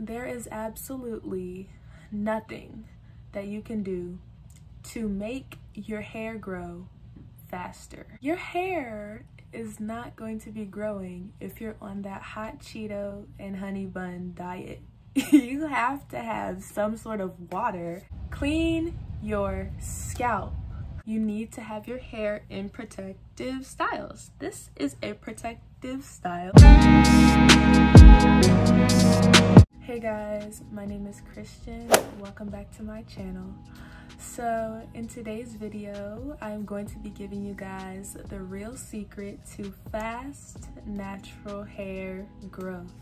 there is absolutely nothing that you can do to make your hair grow faster. Your hair is not going to be growing if you're on that hot Cheeto and honey bun diet. you have to have some sort of water. Clean your scalp. You need to have your hair in protective styles. This is a protective style. Hey guys, my name is Christian. Welcome back to my channel. So in today's video, I'm going to be giving you guys the real secret to fast natural hair growth.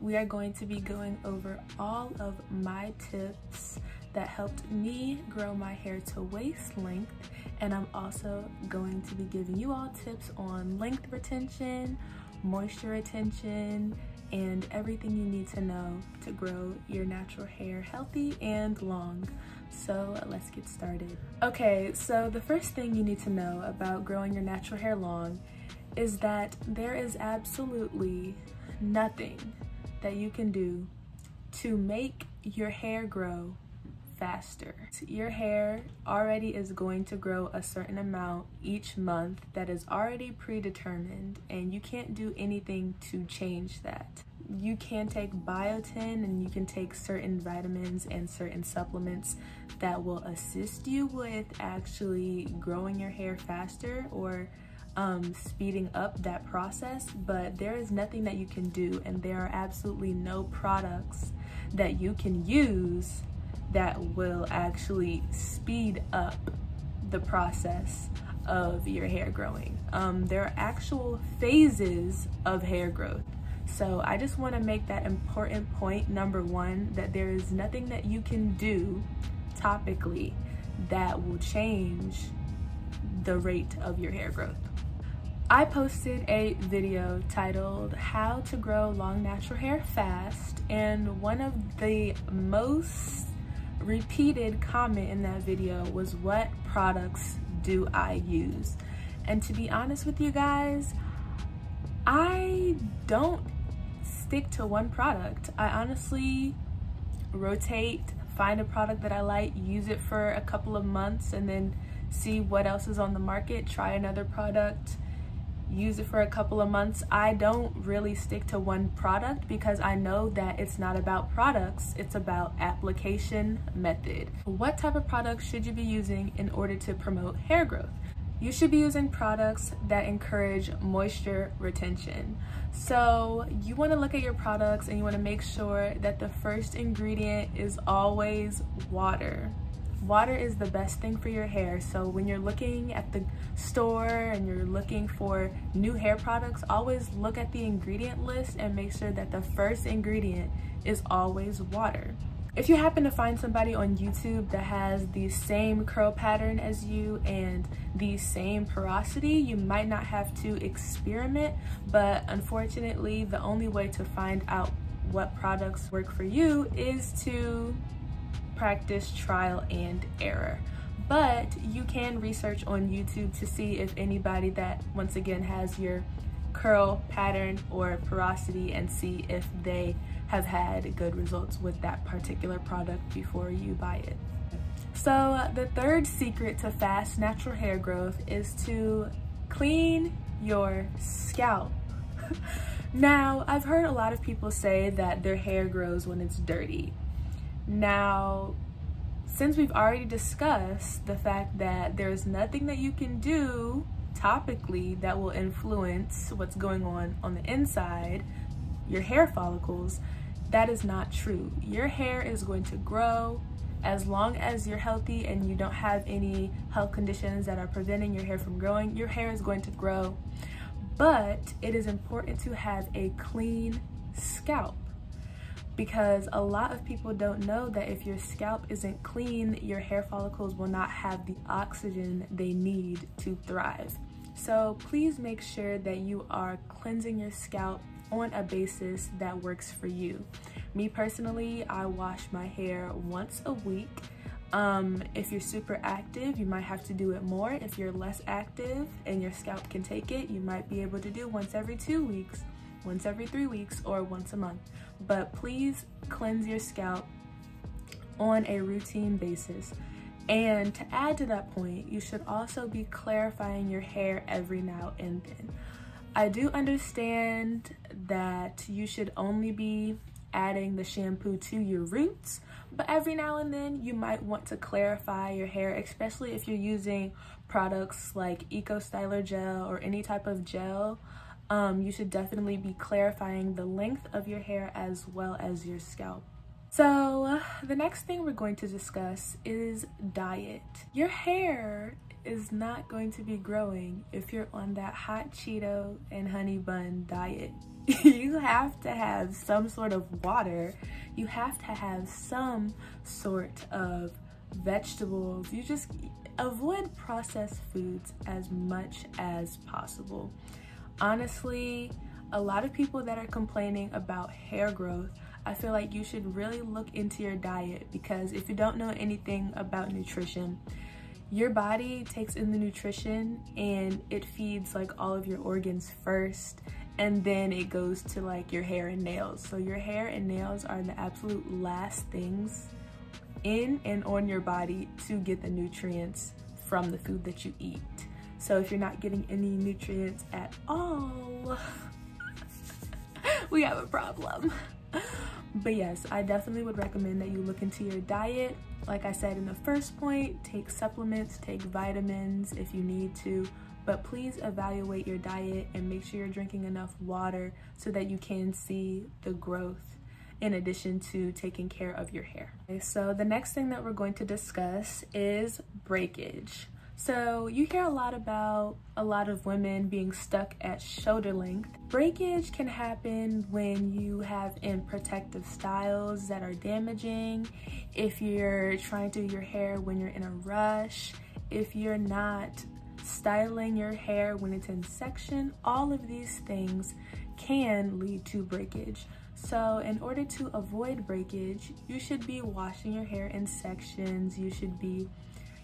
We are going to be going over all of my tips that helped me grow my hair to waist length and I'm also going to be giving you all tips on length retention, moisture retention, and everything you need to know to grow your natural hair healthy and long. So let's get started. Okay, so the first thing you need to know about growing your natural hair long is that there is absolutely nothing that you can do to make your hair grow faster. Your hair already is going to grow a certain amount each month that is already predetermined and you can't do anything to change that. You can take biotin and you can take certain vitamins and certain supplements that will assist you with actually growing your hair faster or um, speeding up that process, but there is nothing that you can do and there are absolutely no products that you can use that will actually speed up the process of your hair growing. Um, there are actual phases of hair growth. So I just wanna make that important point, number one, that there is nothing that you can do topically that will change the rate of your hair growth. I posted a video titled How to Grow Long Natural Hair Fast and one of the most repeated comment in that video was what products do I use? And to be honest with you guys, I don't stick to one product. I honestly rotate, find a product that I like, use it for a couple of months and then see what else is on the market, try another product, use it for a couple of months. I don't really stick to one product because I know that it's not about products, it's about application method. What type of products should you be using in order to promote hair growth? You should be using products that encourage moisture retention. So you wanna look at your products and you wanna make sure that the first ingredient is always water water is the best thing for your hair. So when you're looking at the store and you're looking for new hair products, always look at the ingredient list and make sure that the first ingredient is always water. If you happen to find somebody on YouTube that has the same curl pattern as you and the same porosity, you might not have to experiment, but unfortunately, the only way to find out what products work for you is to practice trial and error. But you can research on YouTube to see if anybody that, once again, has your curl pattern or porosity and see if they have had good results with that particular product before you buy it. So the third secret to fast natural hair growth is to clean your scalp. now, I've heard a lot of people say that their hair grows when it's dirty. Now, since we've already discussed the fact that there's nothing that you can do topically that will influence what's going on on the inside, your hair follicles, that is not true. Your hair is going to grow as long as you're healthy and you don't have any health conditions that are preventing your hair from growing, your hair is going to grow. But it is important to have a clean scalp because a lot of people don't know that if your scalp isn't clean, your hair follicles will not have the oxygen they need to thrive. So please make sure that you are cleansing your scalp on a basis that works for you. Me personally, I wash my hair once a week. Um, if you're super active, you might have to do it more. If you're less active and your scalp can take it, you might be able to do once every two weeks. Once every three weeks or once a month. But please cleanse your scalp on a routine basis. And to add to that point, you should also be clarifying your hair every now and then. I do understand that you should only be adding the shampoo to your roots, but every now and then you might want to clarify your hair, especially if you're using products like Eco Styler Gel or any type of gel. Um, you should definitely be clarifying the length of your hair as well as your scalp. So the next thing we're going to discuss is diet. Your hair is not going to be growing if you're on that hot Cheeto and honey bun diet. you have to have some sort of water. You have to have some sort of vegetables. You just avoid processed foods as much as possible. Honestly, a lot of people that are complaining about hair growth, I feel like you should really look into your diet because if you don't know anything about nutrition, your body takes in the nutrition and it feeds like all of your organs first and then it goes to like your hair and nails. So your hair and nails are the absolute last things in and on your body to get the nutrients from the food that you eat. So if you're not getting any nutrients at all, we have a problem. But yes, I definitely would recommend that you look into your diet. Like I said in the first point, take supplements, take vitamins if you need to, but please evaluate your diet and make sure you're drinking enough water so that you can see the growth in addition to taking care of your hair. Okay, so the next thing that we're going to discuss is breakage. So you hear a lot about a lot of women being stuck at shoulder length. Breakage can happen when you have in protective styles that are damaging, if you're trying to do your hair when you're in a rush, if you're not styling your hair when it's in section, all of these things can lead to breakage. So in order to avoid breakage, you should be washing your hair in sections. You should be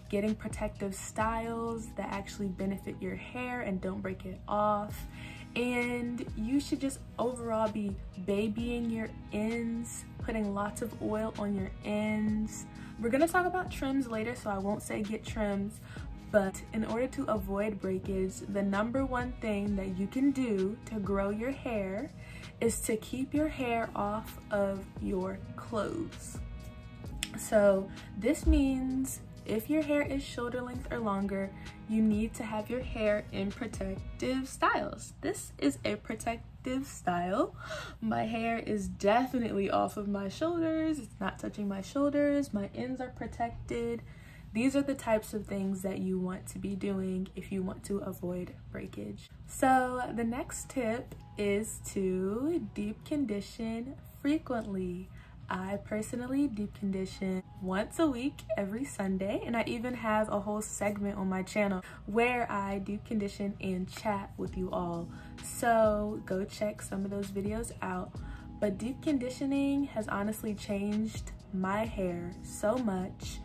getting protective styles that actually benefit your hair and don't break it off. And you should just overall be babying your ends, putting lots of oil on your ends. We're gonna talk about trims later, so I won't say get trims, but in order to avoid breakage, the number one thing that you can do to grow your hair is to keep your hair off of your clothes. So this means if your hair is shoulder length or longer, you need to have your hair in protective styles. This is a protective style. My hair is definitely off of my shoulders. It's not touching my shoulders. My ends are protected. These are the types of things that you want to be doing if you want to avoid breakage. So the next tip is to deep condition frequently. I personally deep condition once a week every Sunday and I even have a whole segment on my channel where I deep condition and chat with you all. So go check some of those videos out. But deep conditioning has honestly changed my hair so much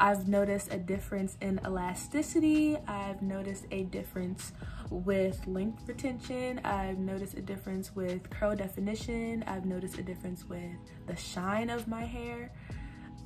I've noticed a difference in elasticity. I've noticed a difference with length retention. I've noticed a difference with curl definition. I've noticed a difference with the shine of my hair.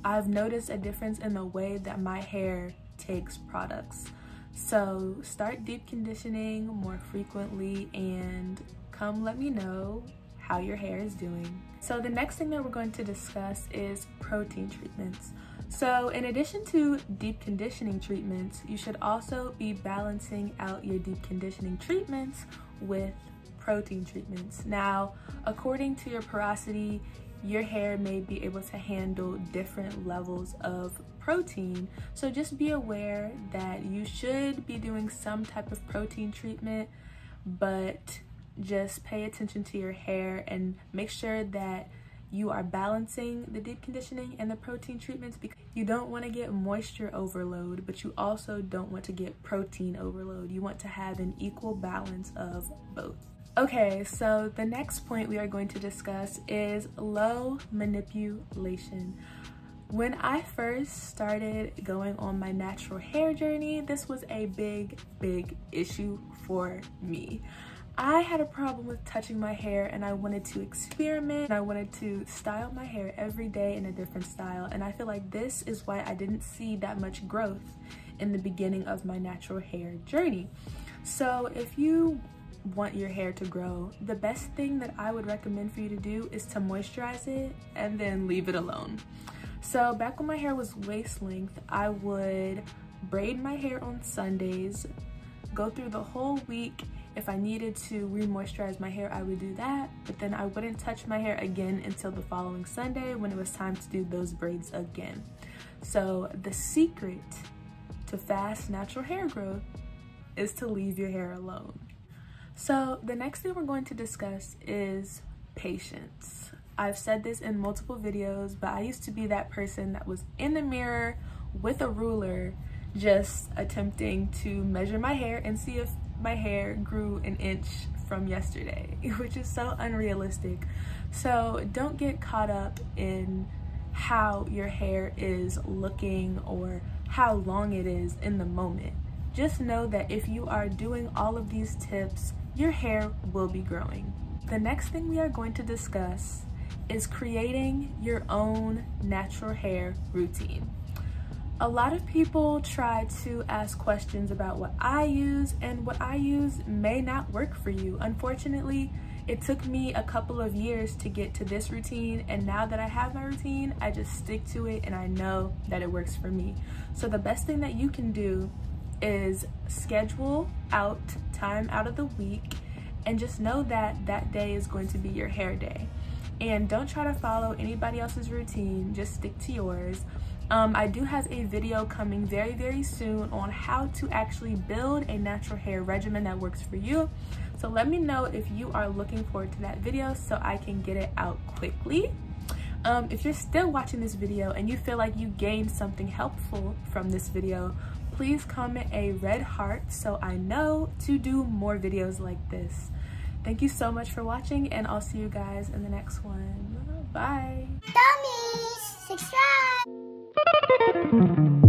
I've noticed a difference in the way that my hair takes products. So start deep conditioning more frequently and come let me know how your hair is doing. So the next thing that we're going to discuss is protein treatments. So in addition to deep conditioning treatments, you should also be balancing out your deep conditioning treatments with protein treatments. Now, according to your porosity, your hair may be able to handle different levels of protein. So just be aware that you should be doing some type of protein treatment, but just pay attention to your hair and make sure that you are balancing the deep conditioning and the protein treatments because you don't want to get moisture overload, but you also don't want to get protein overload. You want to have an equal balance of both. Okay, so the next point we are going to discuss is low manipulation. When I first started going on my natural hair journey, this was a big, big issue for me. I had a problem with touching my hair and I wanted to experiment. I wanted to style my hair every day in a different style. And I feel like this is why I didn't see that much growth in the beginning of my natural hair journey. So if you want your hair to grow, the best thing that I would recommend for you to do is to moisturize it and then leave it alone. So back when my hair was waist length, I would braid my hair on Sundays, go through the whole week. If I needed to re-moisturize my hair, I would do that, but then I wouldn't touch my hair again until the following Sunday when it was time to do those braids again. So the secret to fast natural hair growth is to leave your hair alone. So the next thing we're going to discuss is patience. I've said this in multiple videos, but I used to be that person that was in the mirror with a ruler just attempting to measure my hair and see if my hair grew an inch from yesterday, which is so unrealistic. So don't get caught up in how your hair is looking or how long it is in the moment. Just know that if you are doing all of these tips, your hair will be growing. The next thing we are going to discuss is creating your own natural hair routine. A lot of people try to ask questions about what I use and what I use may not work for you. Unfortunately, it took me a couple of years to get to this routine and now that I have my routine, I just stick to it and I know that it works for me. So the best thing that you can do is schedule out time out of the week and just know that that day is going to be your hair day. And don't try to follow anybody else's routine, just stick to yours. Um, I do have a video coming very, very soon on how to actually build a natural hair regimen that works for you. So let me know if you are looking forward to that video so I can get it out quickly. Um, if you're still watching this video and you feel like you gained something helpful from this video, please comment a red heart so I know to do more videos like this. Thank you so much for watching and I'll see you guys in the next one. Bye. Dummies, subscribe. Thank you.